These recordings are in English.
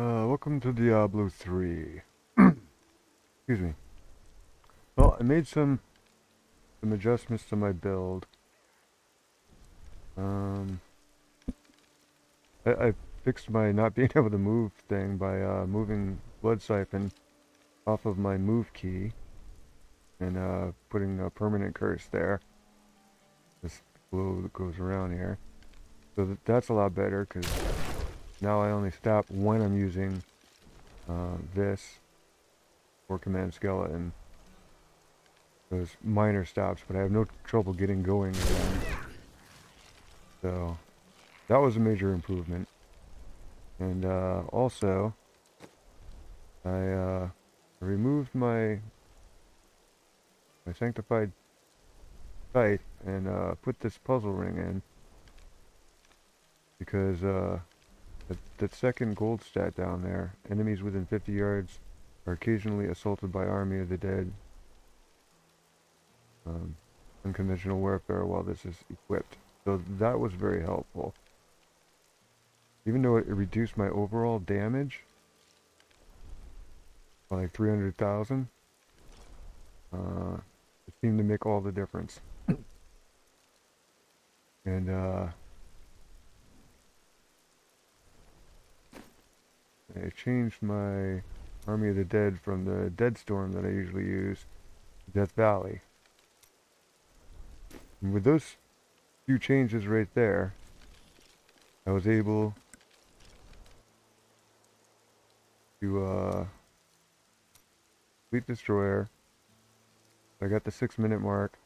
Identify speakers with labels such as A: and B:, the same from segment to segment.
A: Uh, welcome to Diablo 3. Excuse me. Well, I made some some adjustments to my build. Um, I, I fixed my not being able to move thing by uh, moving Blood Siphon off of my move key and uh, putting a permanent curse there. This glow that goes around here. So that, that's a lot better because now I only stop when I'm using uh, this or Command Skeleton. Those minor stops, but I have no trouble getting going again. So that was a major improvement. And uh, also, I uh, removed my my sanctified site and uh, put this puzzle ring in because uh, that, that second gold stat down there, enemies within 50 yards are occasionally assaulted by army of the dead. Um, unconventional warfare while this is equipped. So that was very helpful. Even though it reduced my overall damage by like 300,000, uh, it seemed to make all the difference. and uh, I changed my Army of the Dead from the Dead Storm that I usually use Death Valley. And with those few changes right there, I was able to uh, Fleet Destroyer. I got the six minute mark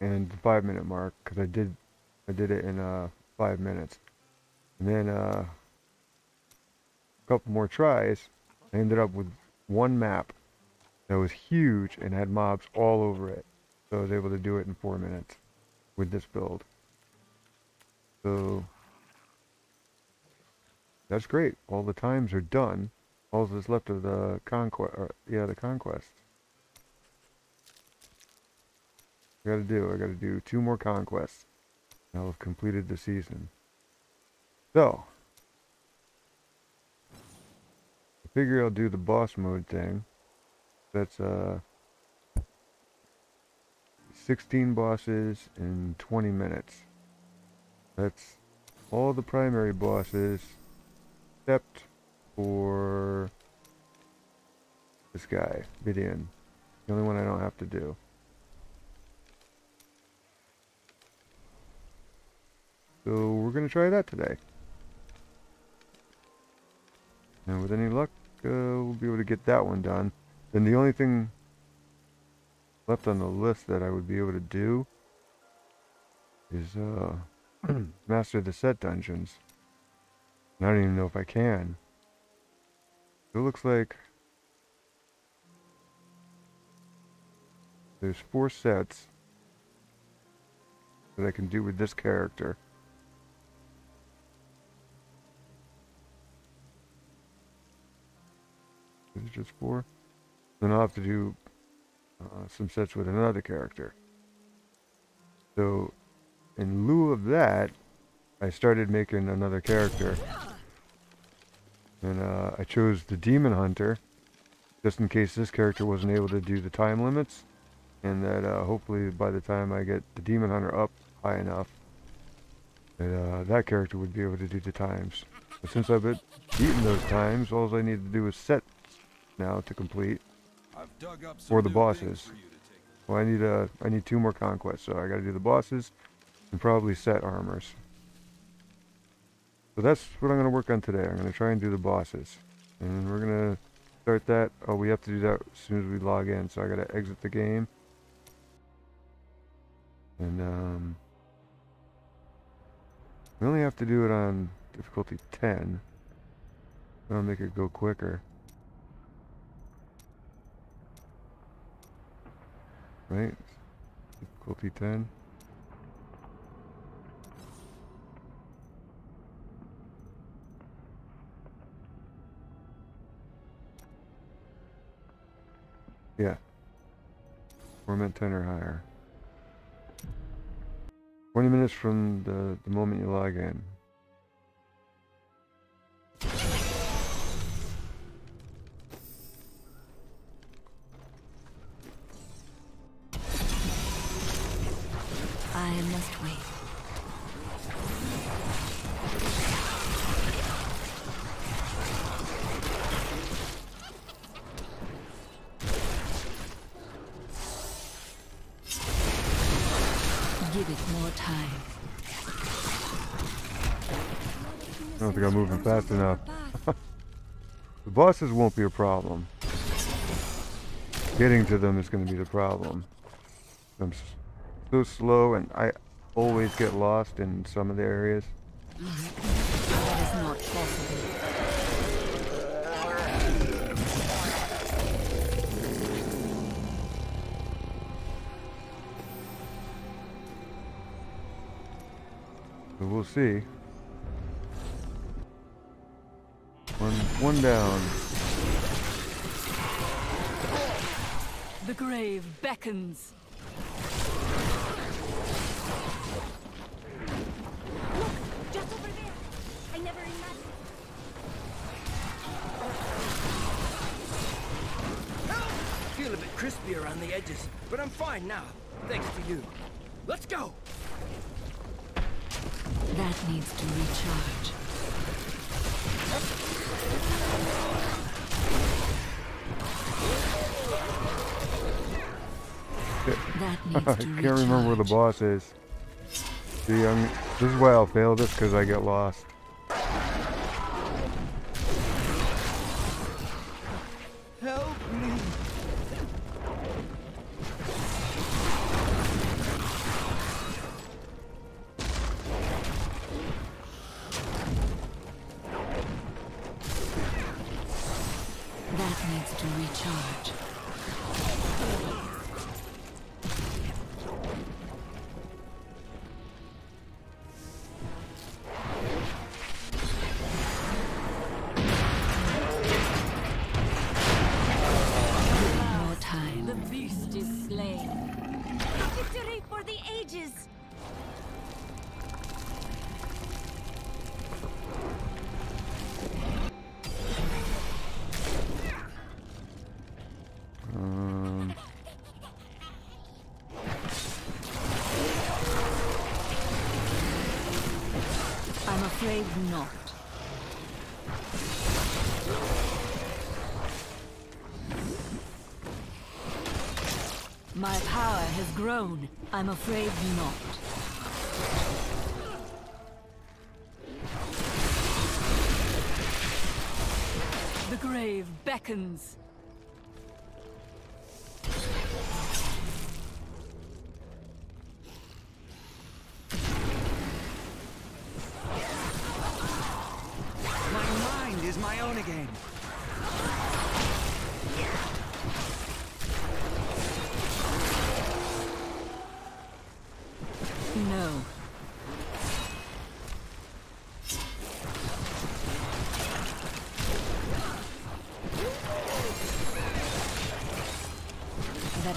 A: and the five minute mark because I did I did it in uh, five minutes. And then uh, a couple more tries, I ended up with one map that was huge and had mobs all over it. So I was able to do it in four minutes with this build. So that's great. All the times are done. All that's left of the conquest, yeah, the conquest. I gotta do, I gotta do two more conquests. I'll have completed the season. So, I figure I'll do the boss mode thing. That's uh 16 bosses in 20 minutes. That's all the primary bosses except for this guy, Vidian. The only one I don't have to do. So we're going to try that today. And with any luck, uh, we'll be able to get that one done. Then the only thing left on the list that I would be able to do is uh, master the set dungeons. I don't even know if I can. It looks like there's four sets that I can do with this character. Is it just four? Then I'll have to do uh, some sets with another character. So, in lieu of that, I started making another character. And uh, I chose the Demon Hunter, just in case this character wasn't able to do the time limits. And that uh, hopefully by the time I get the Demon Hunter up high enough, that uh, that character would be able to do the times. But since I've been beaten those times, all I need to do is set now to complete for the bosses. Well, I need a, I need two more conquests, so I got to do the bosses and probably set armors. So that's what I'm going to work on today. I'm going to try and do the bosses, and we're going to start that. Oh, we have to do that as soon as we log in, so I got to exit the game. And um, we only have to do it on difficulty 10. That'll make it go quicker. Right? Difficulty 10. Yeah. Torment 10 or higher. 20 minutes from the, the moment you log in.
B: Give it more time.
A: I don't think I'm moving fast enough. The bosses won't be a problem. Getting to them is going to be the problem. I'm so slow and I always get lost in some of the areas.
B: That is not possible.
A: So we'll see. One, one down.
B: The grave beckons.
C: Just over there. I never imagined.
D: Feel a bit crispy around the edges, but I'm fine now, thanks to you. Let's go!
B: That needs to recharge.
A: I can't
B: recharge.
A: remember where the boss is. See, I'm, this is why I'll fail this because I get lost.
B: Afraid not. My power has grown. I'm afraid not. The grave beckons.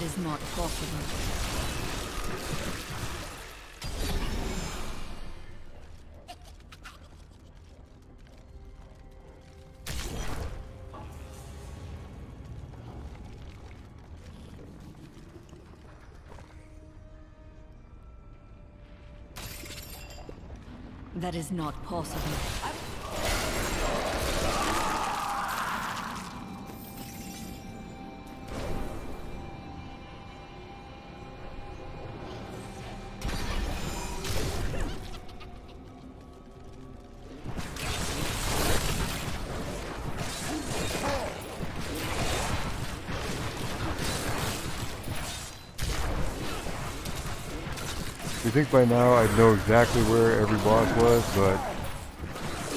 D: Is
B: not possible. That is not possible.
A: Think by now I'd know exactly where every boss was, but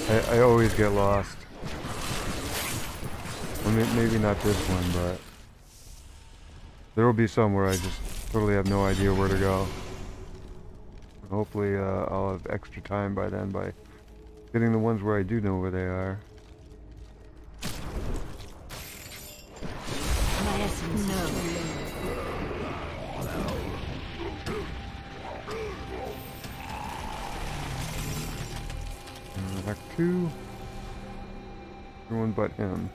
A: I, I always get lost. Maybe not this one, but there will be some where I just totally have no idea where to go. Hopefully, uh, I'll have extra time by then by getting the ones where I do know where they are. But him. Um,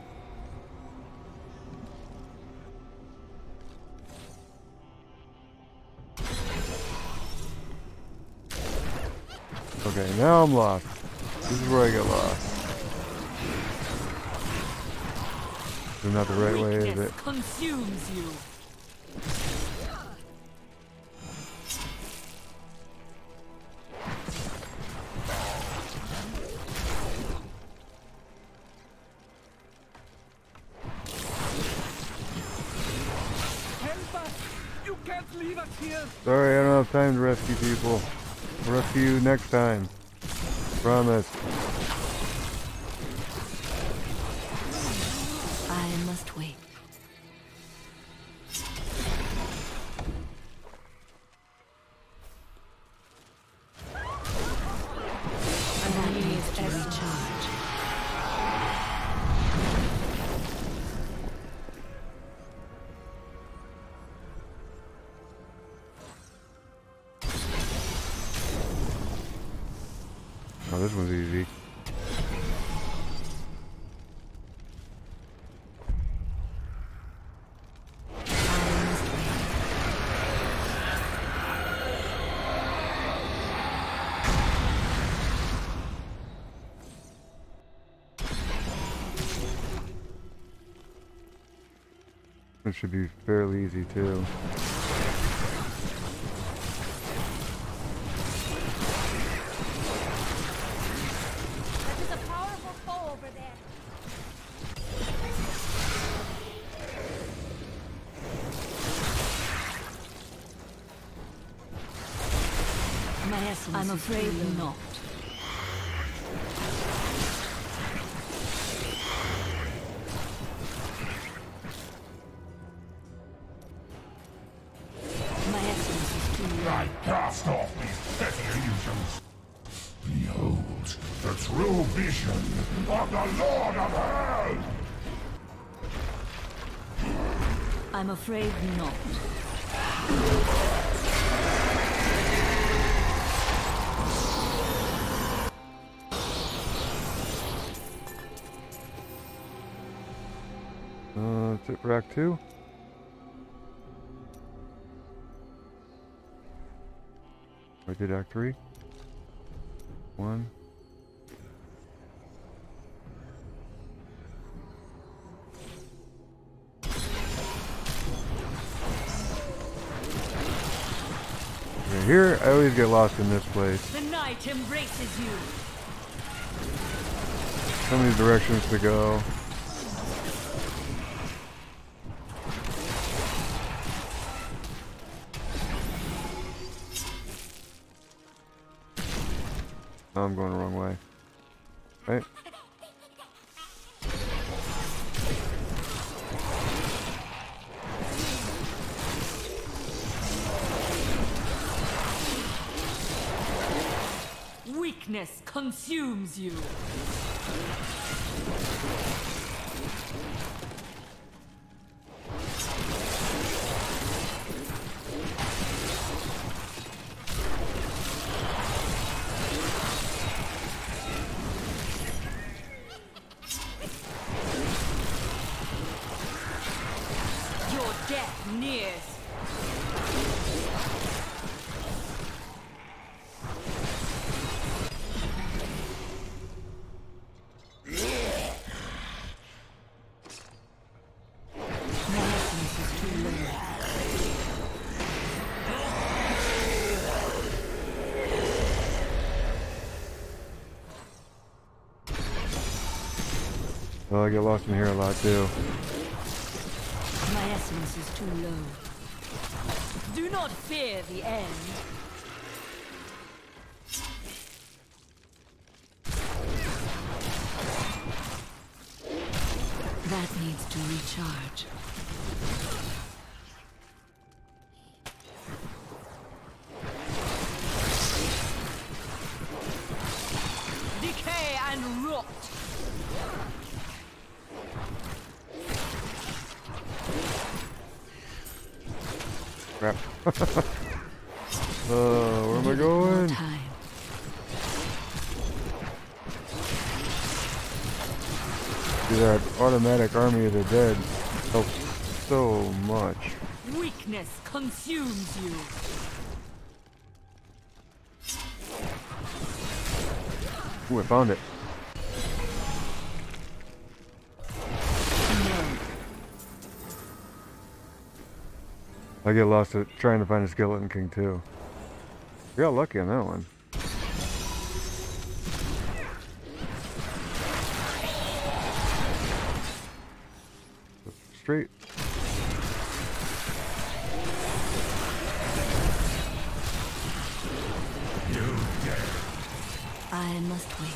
A: okay, now I'm lost. This is where I get lost. This is not the right way, is it?
B: consumes you.
A: Time to rescue people. Rescue next time. Promise.
B: I must wait.
A: Should be fairly easy too. Uh, that's it for Act 2. I did Act 3. 1. Okay, here, I always get lost in this place.
B: The night embraces you.
A: So many directions to go. I'm going the wrong way. Right?
B: Weakness consumes you.
A: I get lost in here a lot too.
B: My essence is too low. Do not fear the end. That needs to recharge.
A: Automatic army of the dead helps so much.
B: Weakness consumes you.
A: Ooh, I found it. I get lost at trying to find a skeleton king too. We got lucky on that one. Straight.
B: I must wait.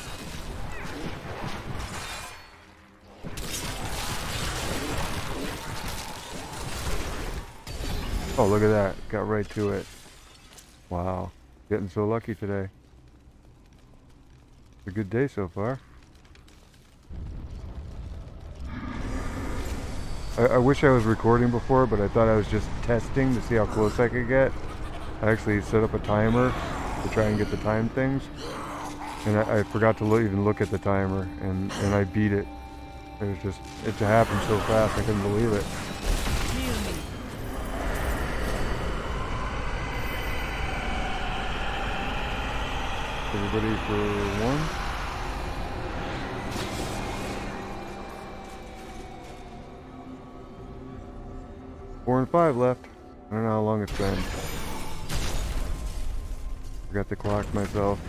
A: Oh, look at that. Got right to it. Wow. Getting so lucky today. It's a good day so far. I, I wish I was recording before, but I thought I was just testing to see how close I could get. I actually set up a timer to try and get the time things. And I, I forgot to lo- even look at the timer, and, and I beat it. It was just, it happened so fast, I couldn't believe it. Everybody for one? Four and five left. I don't know how long it's been. Forgot to clock myself.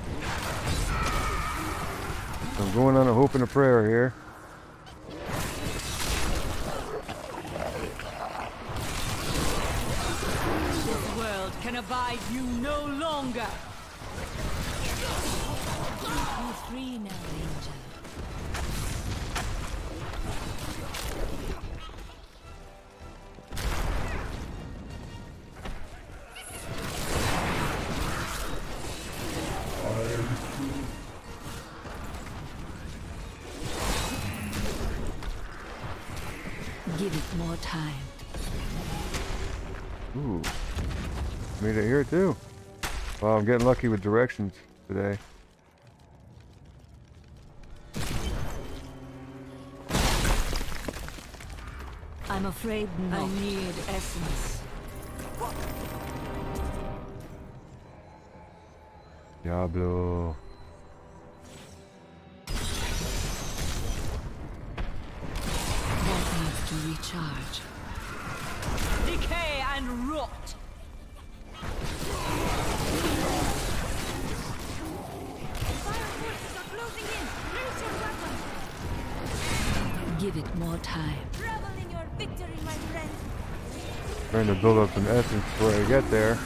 A: I'm going on a hope and a prayer here.
B: This world can abide you no longer. You're free now, Angel.
A: Too. Wow, I'm getting lucky with directions today.
B: I'm afraid not. I need essence.
A: Diablo.
B: That needs to recharge. Decay and rot. More time.
C: Revel in your victory, my friend.
A: Trying to build up some essence before I get there.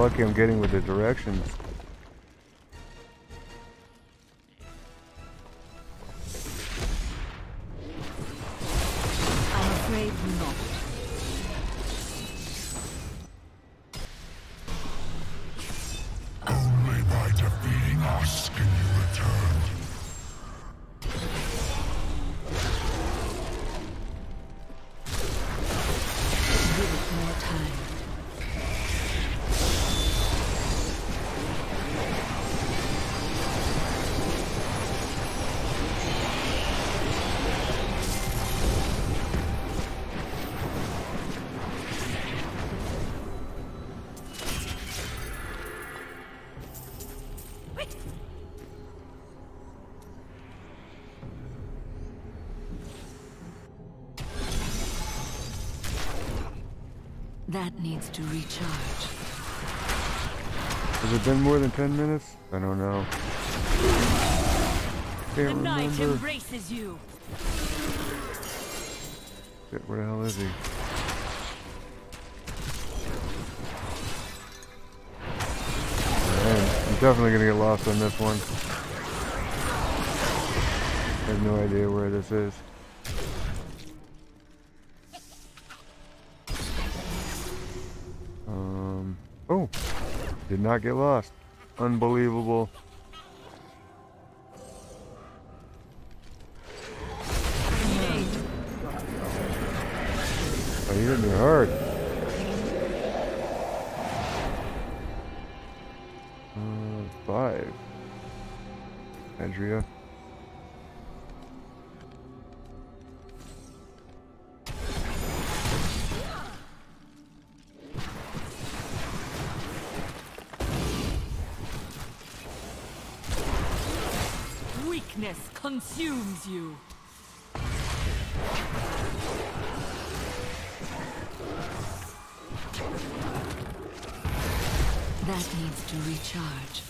A: Lucky I'm getting with the directions.
B: Needs to recharge.
A: Has it been more than 10 minutes? I don't know.
B: The
A: Can't
B: night
A: remember.
B: embraces you.
A: Shit, where the hell is he? Man, I'm definitely gonna get lost on this one. I have no idea where this is. Did not get lost. Unbelievable. Oh, you hit me hard. Uh, five. Andrea.
B: You. That needs to recharge.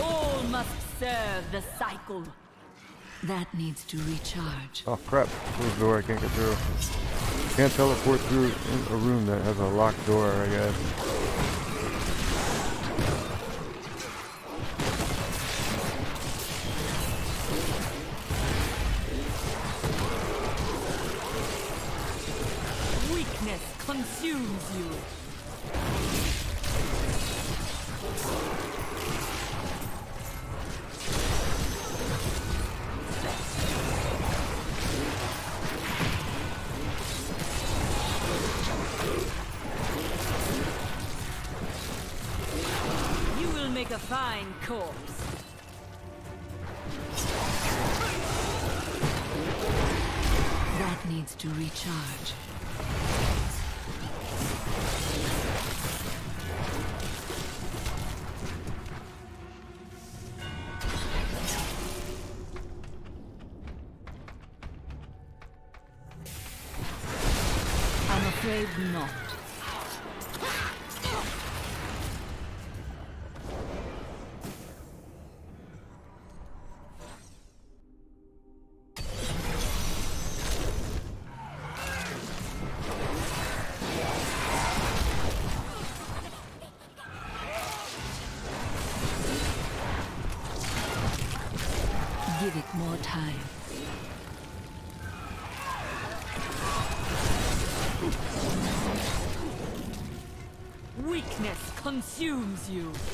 B: All must serve the cycle. That needs to recharge.
A: Oh crap, closed door, I can't get through. Can't teleport through a room that has a locked door, I guess.
B: Weakness consumes you. Fine corpse. That needs to recharge. I'm afraid not. You.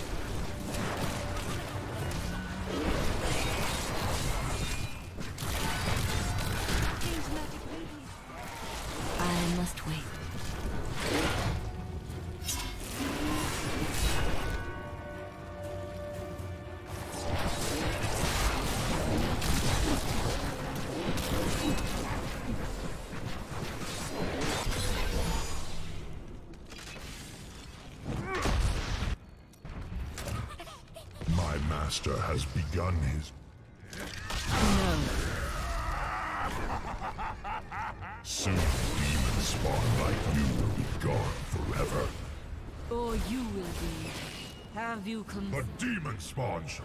E: Has begun his
B: No.
E: soon demon spawn like you will be gone forever.
B: Or you will be. Have you con-
E: The demon spawn shall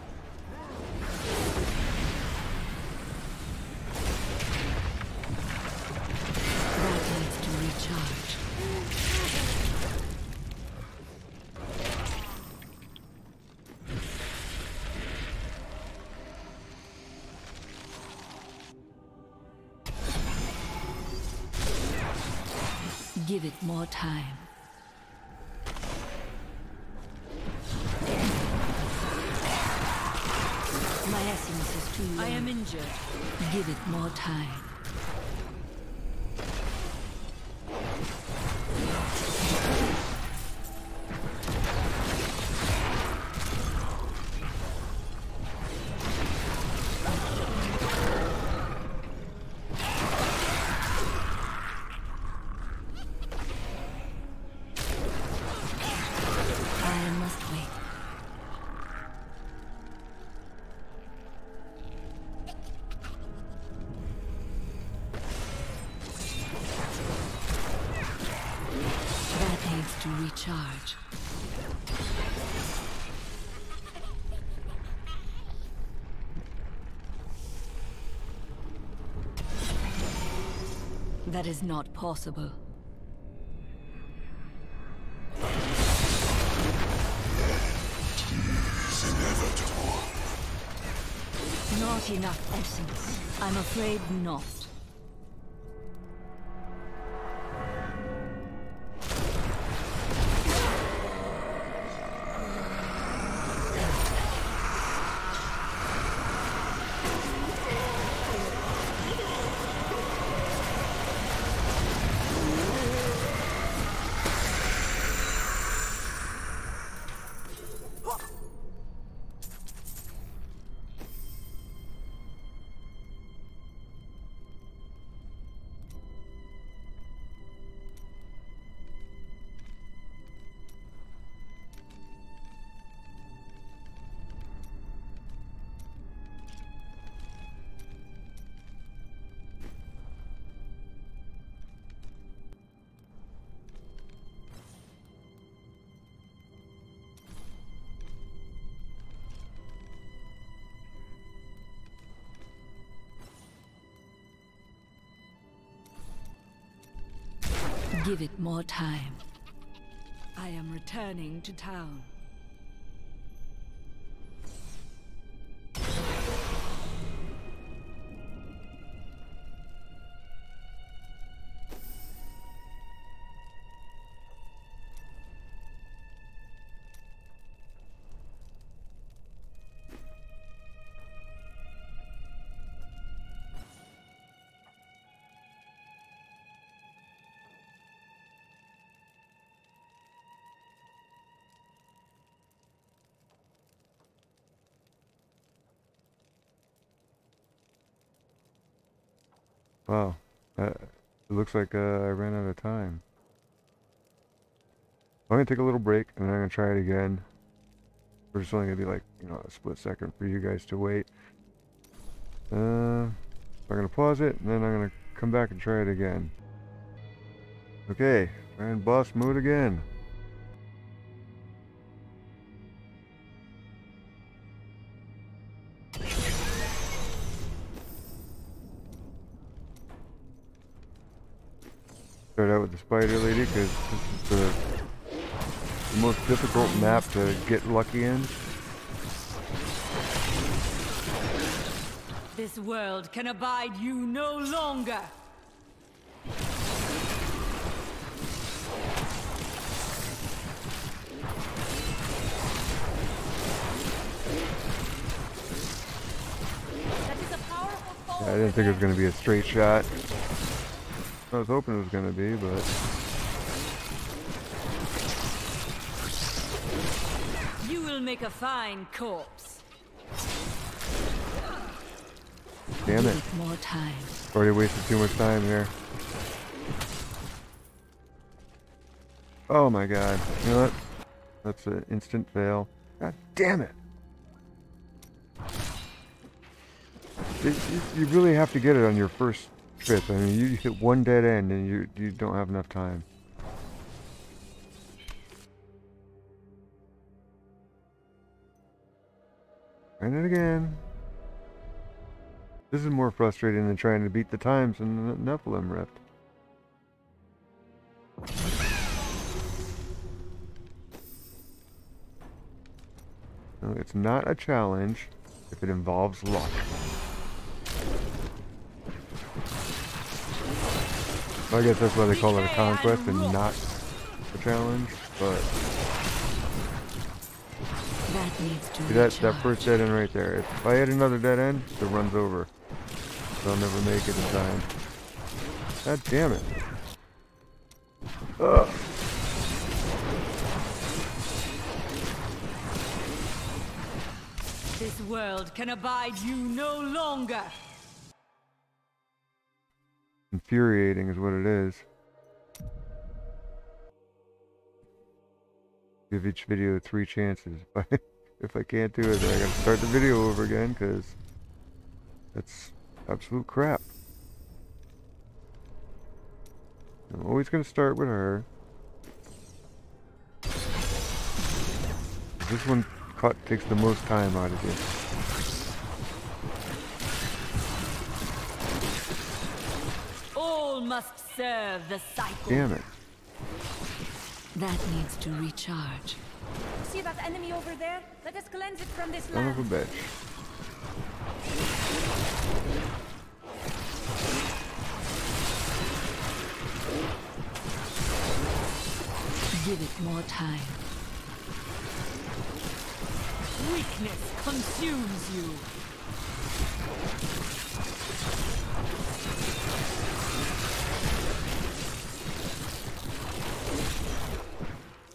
B: Give it more time. My essence is too low. I am injured. Give it more time. That is not possible. It is inevitable. Not enough essence. I'm afraid not. Give it more time. I am returning to town.
A: Wow. Uh, it looks like uh, I ran out of time. I'm gonna take a little break and then I'm gonna try it again. We're just only gonna be like, you know, a split second for you guys to wait. Uh, I'm gonna pause it and then I'm gonna come back and try it again. Okay, we're in boss mode again. Start out with the spider lady because this is the, the most difficult map to get lucky in.
B: This world can abide you no longer.
C: That is a powerful foe.
A: I didn't think it was going to be a straight shot. I was hoping it was going to be, but
B: You will make a fine corpse.
A: damn it.
B: it more time.
A: Already wasted too much time here. Oh my god. You know what? That's an instant fail. God damn it. It- you, you really have to get it on your first trip. I mean, you hit one dead end and you you don't have enough time. And it again. This is more frustrating than trying to beat the times in the Nephilim Rift. No, it's not a challenge if it involves luck. I guess that's why they call it a conquest and not a challenge, but
B: That needs to
A: see that, that first dead end right there. If I hit another dead end, it runs over. So I'll never make it in time. God damn it. Ugh.
B: This world can abide you no longer.
A: Infuriating is what it is. Give each video three chances. but if I can't do it, then I gotta start the video over again, because that's absolute crap. I'm always gonna start with her. This one cut takes the most time out of you.
B: must serve the cycle.
A: Damn it.
B: That needs to recharge.
C: See that enemy over there? Let us cleanse it from this
A: Son land. of a bitch.
B: Give it more time. Weakness consumes you.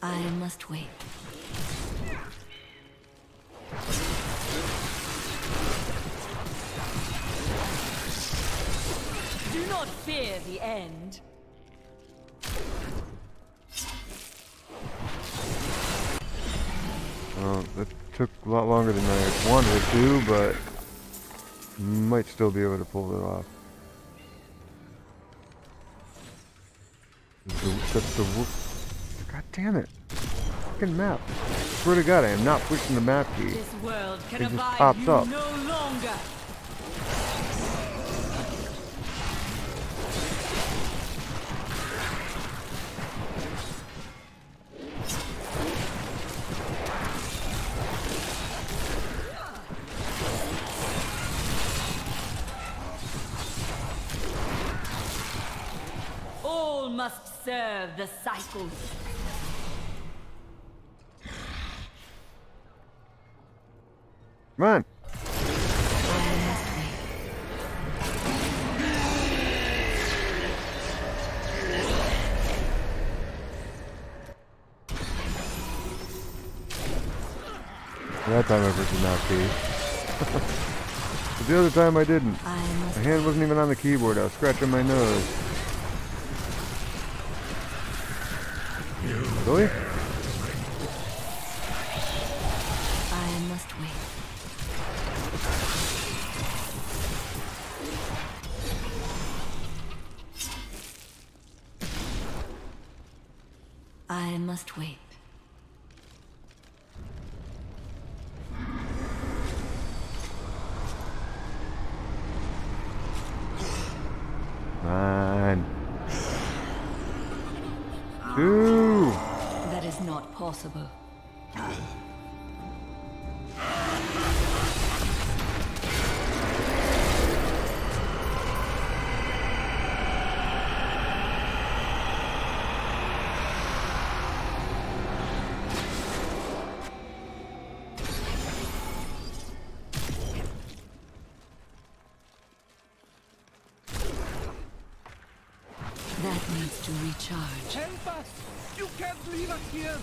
B: I must wait. Do not fear the end.
A: Well, that took a lot longer than I wanted it to, but might still be able to pull it off. That's the, that's the wo- God damn it. Fucking map. Swear to God, I am not pushing the map key.
B: This world can
A: It just
B: abide
A: pops up.
B: no longer. All must serve the cycle.
A: Come on. That time I pushed the map key. but the other time I didn't. My hand wasn't even on the keyboard. I was scratching my nose. Really?
B: I must wait. Recharge.
D: Help us! You can't leave us here!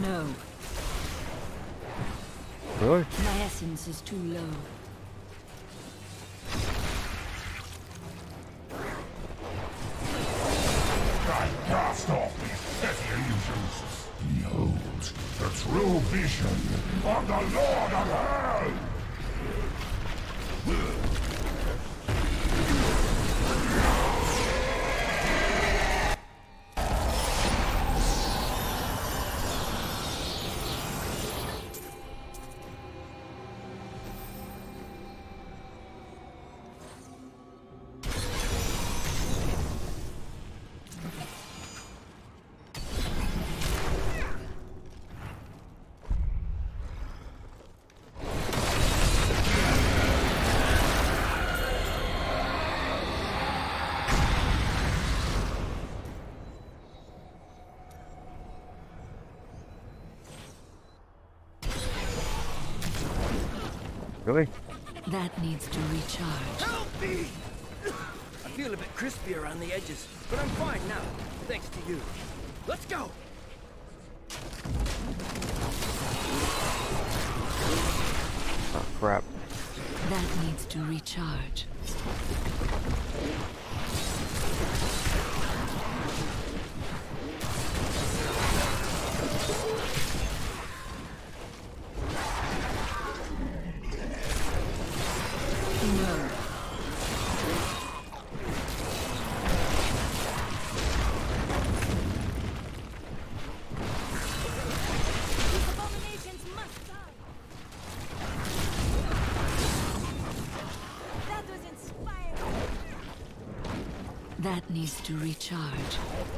B: No,
A: Really?
B: my essence is too low. That needs to recharge.
D: Help me! I feel a bit crispy around the edges, but I'm fine now, thanks to you. Let's go!
A: Oh, crap.
B: That needs to recharge.
C: That
B: needs to recharge.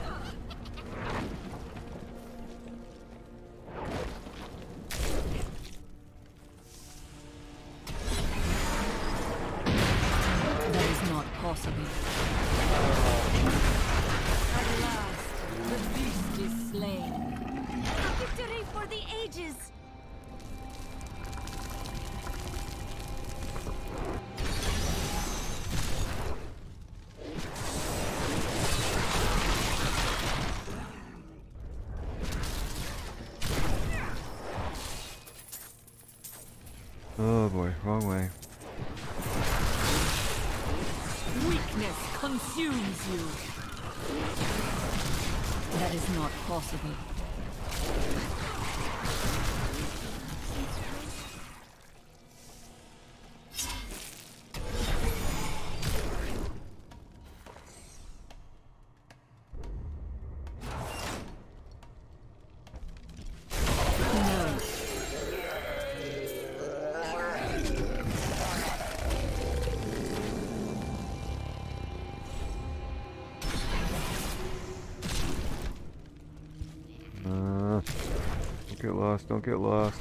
A: Don't get lost.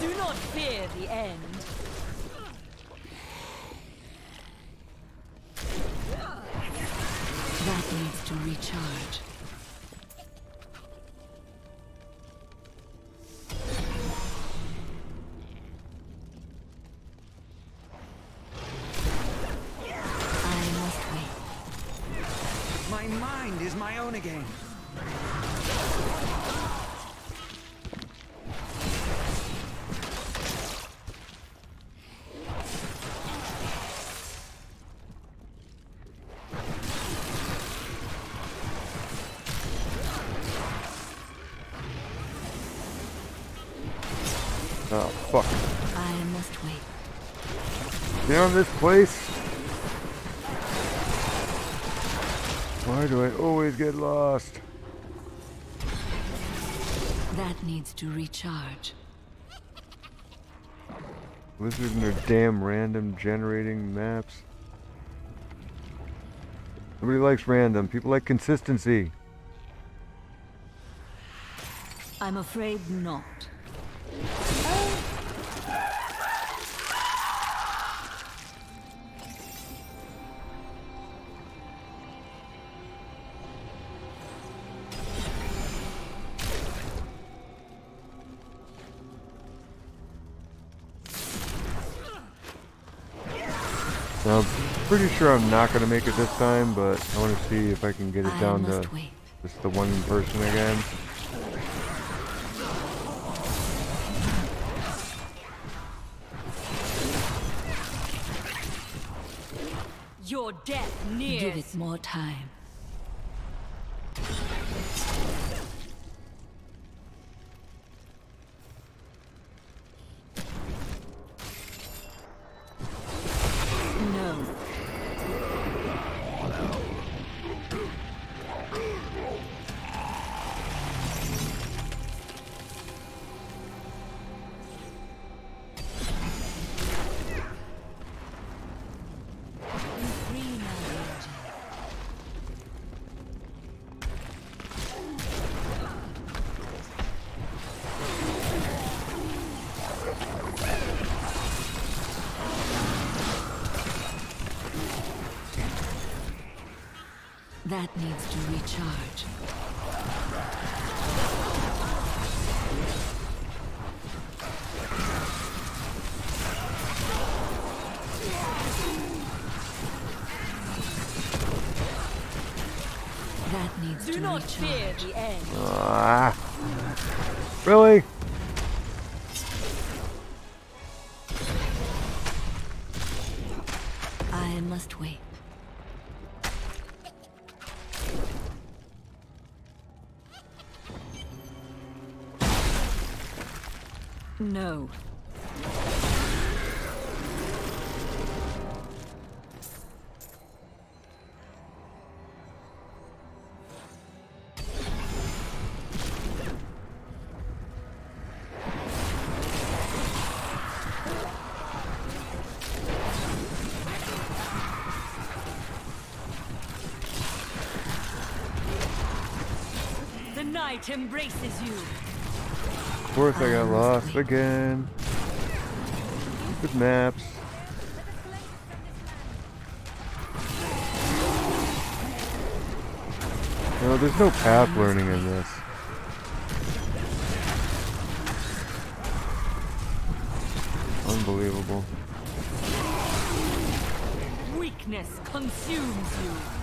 B: Do not fear the end.
A: Damn this place! Why do I always get lost?
B: That needs to recharge.
A: Blizzard and their damn random generating maps. Nobody likes random. People like consistency.
B: I'm afraid not.
A: Pretty sure I'm not gonna make it this time, but I want to see if I can get it
B: I
A: down to
B: wait.
A: just the one person again.
B: Your death nears. Give it more time. That needs to recharge.
C: Do not
B: recharge.
C: fear the end. Embraces you.
A: Of course I got lost again. Good maps. No, there's no path learning in this. Unbelievable.
C: Weakness consumes you.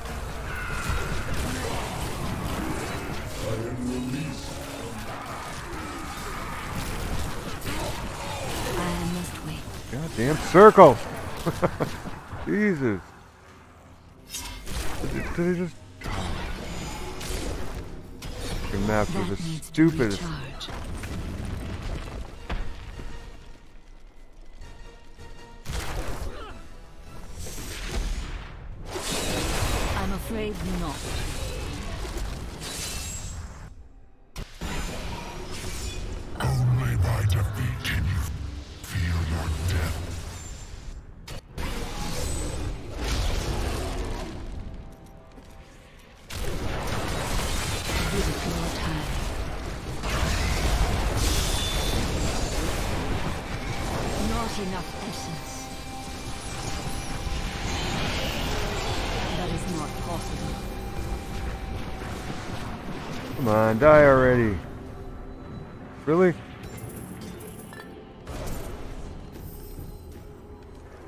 A: Goddamn circle! Jesus. Did did just... The maps are
B: That
A: the stupidest.
B: recharge.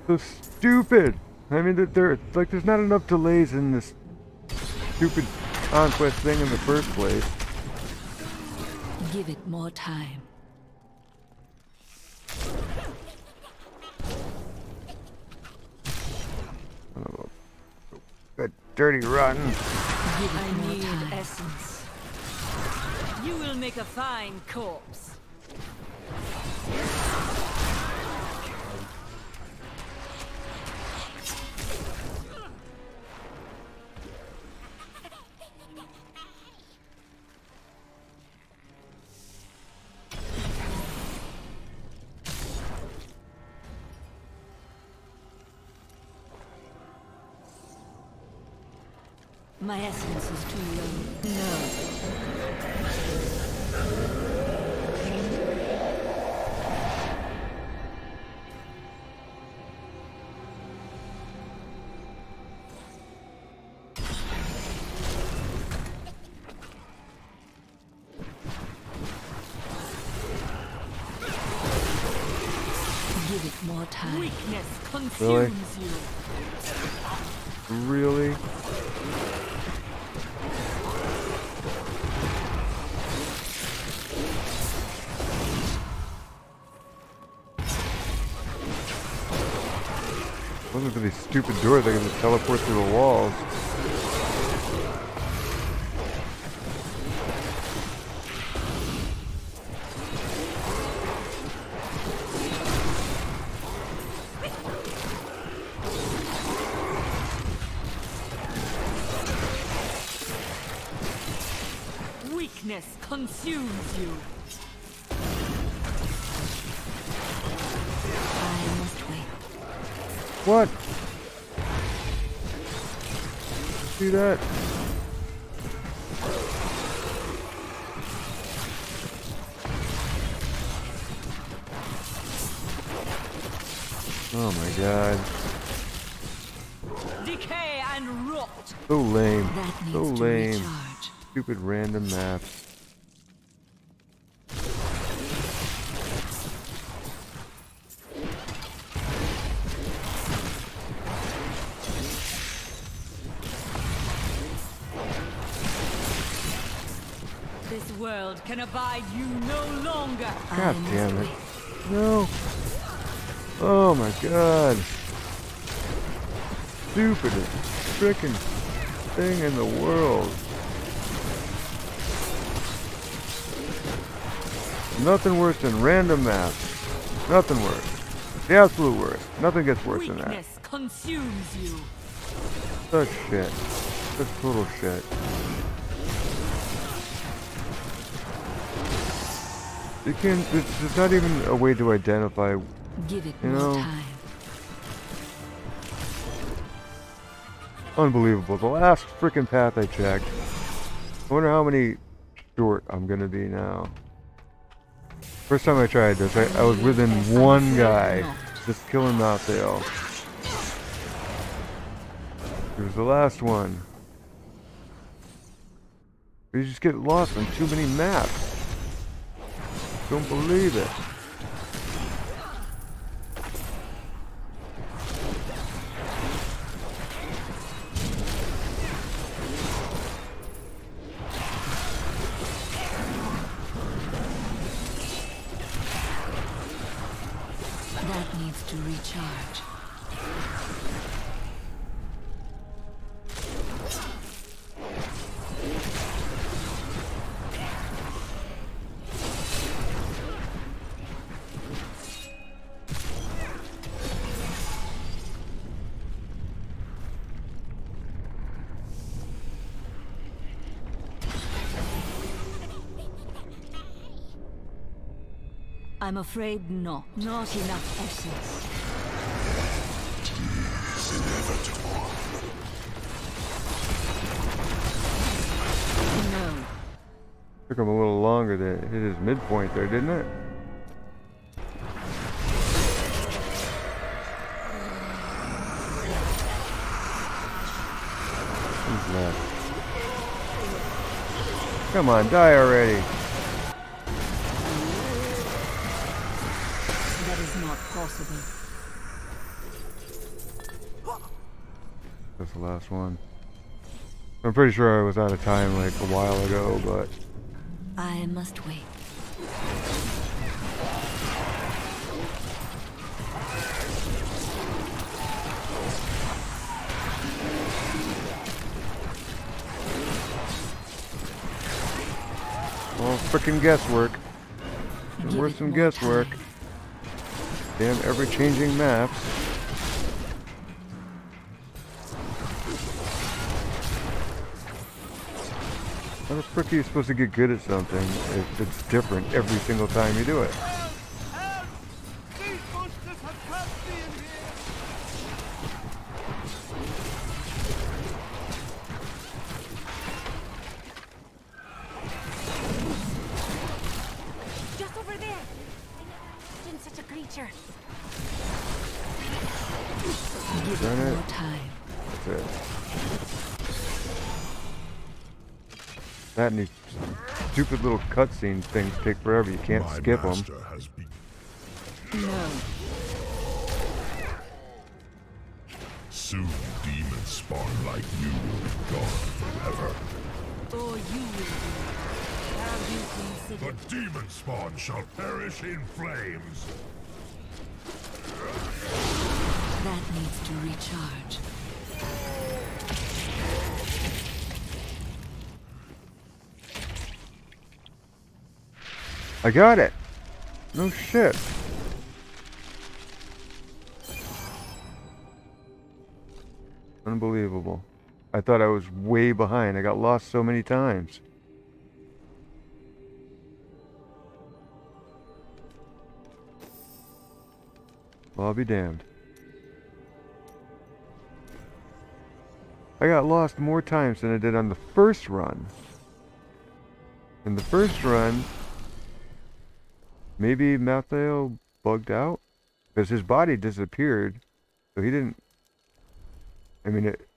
A: So stupid. I mean, that there, like, there's not enough delays in this stupid conquest thing in the first place.
B: Give it more time.
A: Oh, that dirty rotten.
C: I need
B: time.
C: essence. You will make a fine corpse.
B: My essence is too low. No. Give it more time.
C: Weakness consumes.
A: Really?
C: Weakness consumes you.
B: I must wait.
A: What? See that? Oh my god.
C: Decay and rot.
A: So lame. So lame.
B: Recharge.
A: Stupid random map.
C: This world can abide you no longer.
A: God damn it. No. Oh my god. Stupidest freaking thing in the world. Nothing worse than random maps. Nothing worse. The absolute worst. Nothing gets worse than that.
C: Weakness consumes you.
A: Such shit. Such total shit. You can't, there's, there's not even a way to identify
B: Give it
A: You know-
B: time.
A: Unbelievable. The last freaking path I checked. I wonder how many short I'm gonna be now. First time I tried this, I, I was within one guy. Just killing. It was the last one. You just get lost on too many maps. Don't believe it.
C: I'm afraid not. Not enough essence. No.
A: Took him a little longer to hit his midpoint there, didn't it? Come on, die already.
C: That is not possible.
A: That's the last one. I'm pretty sure I was out of time like a while ago, but
B: I must wait.
A: well, freaking guesswork.
B: Give
A: Worse than guesswork.
B: time.
A: Damn ever-changing maps. How the frick are you supposed to get good at something if it's different every single time you do it? Cutscene things take forever. You can't
E: My
A: skip them.
E: master has been
C: No.
E: soon demon spawn like you will be gone forever.
C: Or you will be. Have you
E: The demon spawn shall perish in flames.
B: That needs to recharge.
A: I got it. No shit. Unbelievable. I thought I was way behind. I got lost so many times. Well, I'll be damned. I got lost more times than I did on the first run. In the first run, maybe Malthael bugged out because his body disappeared, so he didn't. I mean, it,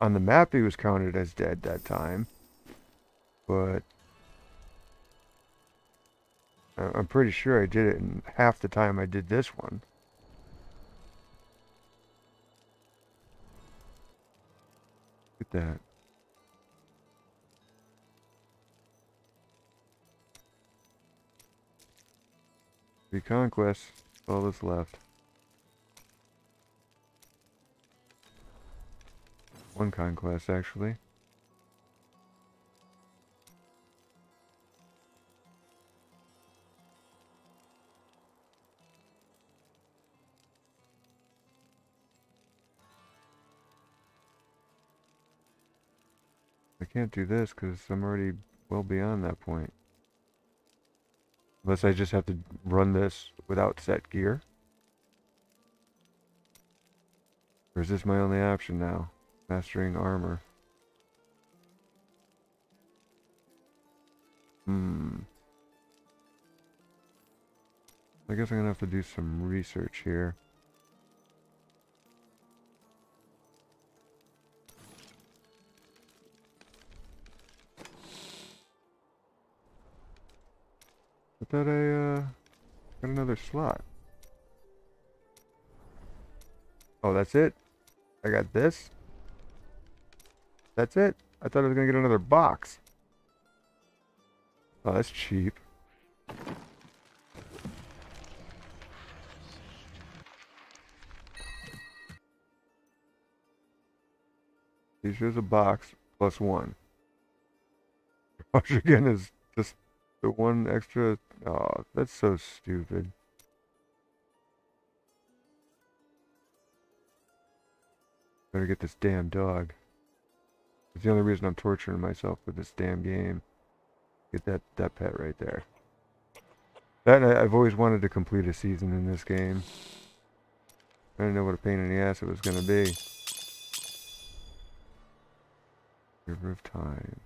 A: on the map he was counted as dead that time, but I'm pretty sure I did it in half the time I did this one. Look at that. Three conquests. All that's left. One conquest, actually. I can't do this because I'm already well beyond that point. Unless I just have to run this without set gear. Or is this my only option now? Mastering armor. Hmm. I guess I'm gonna have to do some research here. I thought I, uh, got another slot. Oh, that's it? I got this? That's it? I thought I was gonna get another box. Oh, that's cheap. Here's a box plus one. Rush again is the one extra. Oh, that's so stupid. Better get this damn dog. It's the only reason I'm torturing myself with this damn game. Get that, that pet right there. That I, I've always wanted to complete a season in this game. I didn't know what a pain in the ass it was going to be. River of Time.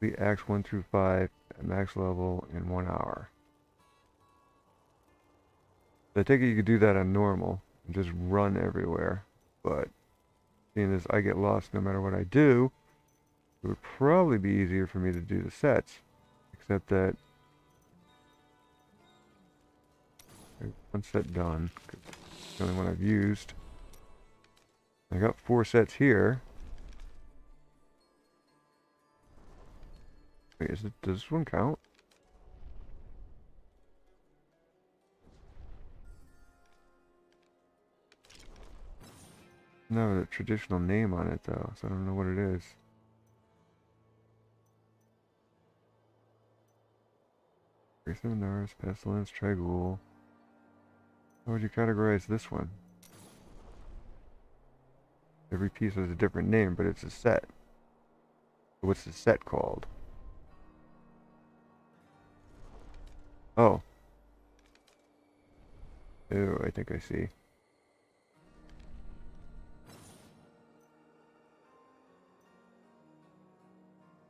A: The acts 1 through 5 at max level in one hour. I take it you could do that on normal and just run everywhere, but seeing as I get lost no matter what I do, it would probably be easier for me to do the sets, except that one set done, the only one I've used. I got four sets here. Wait, is it, does this one count? No, the traditional name on it though, so I don't know what it is. Grace of Inarius, Pestilence. How would you categorize this one? Every piece has a different name, but it's a set. What's the set called? Oh. Oh, I think I see.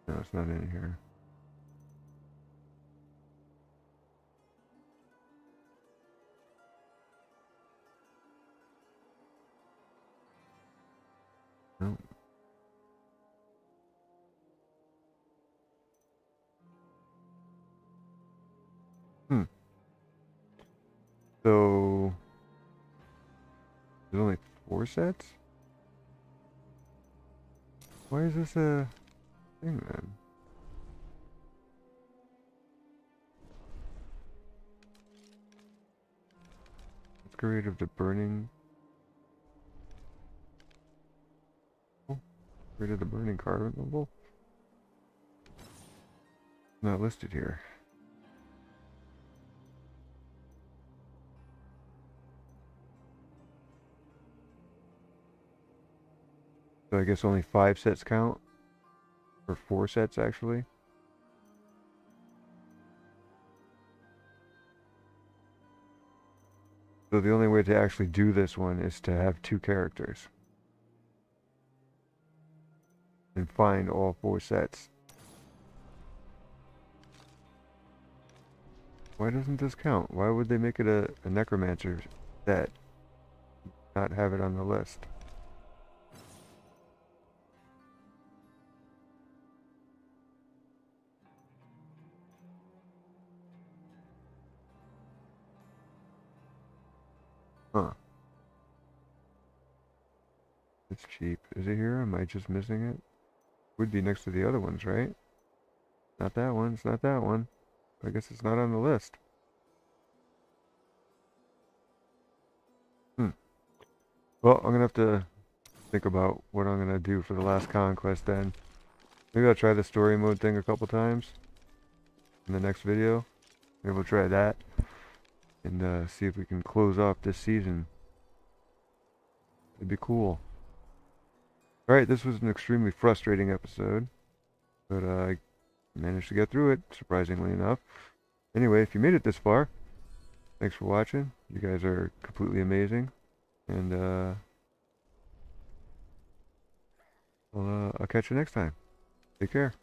A: No, it's not in here. So there's only four sets? Why is this a thing then? Masquerade of the Burning Rid of the burning oh, carnival? Not listed here. So I guess only five sets count? Or four sets, actually? So the only way to actually do this one is to have two characters. And find all four sets. Why doesn't this count? Why would they make it a, a necromancer set? Not have it on the list. Huh. It's cheap. Is it here? Am I just missing it? Would be next to the other ones, right? Not that one. It's not that one. I guess it's not on the list. Hmm. Well, I'm gonna have to think about what I'm gonna do for the last conquest then. Maybe I'll try the story mode thing a couple times in the next video. Maybe we'll try that and uh, see if we can close off this season. It'd be cool. Alright, this was an extremely frustrating episode, but uh, I managed to get through it, surprisingly enough. Anyway, if you made it this far, thanks for watching. You guys are completely amazing, and uh, well, uh, I'll catch you next time. Take care.